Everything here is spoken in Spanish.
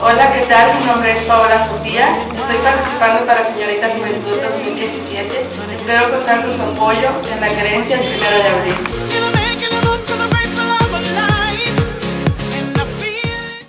Hola, ¿qué tal? Mi nombre es Paola Sofía. Estoy participando para Señorita Juventud 2017. Espero contar con su apoyo en la creencia el primero de abril.